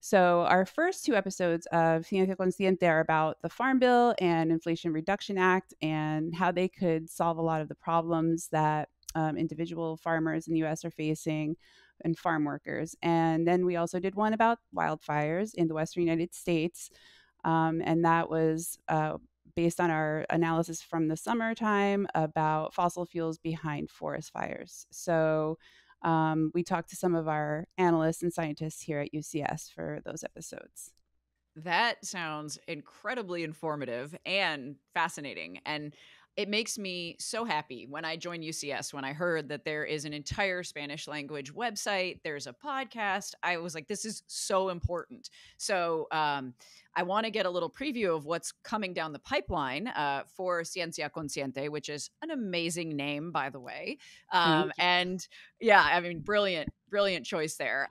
So, our first two episodes of Ciencia Conciente are about the Farm Bill and Inflation Reduction Act and how they could solve a lot of the problems that um, individual farmers in the US are facing and farm workers. And then we also did one about wildfires in the Western United States. Um, and that was uh, based on our analysis from the summertime about fossil fuels behind forest fires. So um, we talked to some of our analysts and scientists here at UCS for those episodes. That sounds incredibly informative and fascinating. And it makes me so happy when I joined UCS when I heard that there is an entire Spanish language website, there's a podcast. I was like, this is so important. So um, I want to get a little preview of what's coming down the pipeline uh, for Ciencia Conciente, which is an amazing name, by the way. Um, and yeah, I mean, brilliant, brilliant choice there.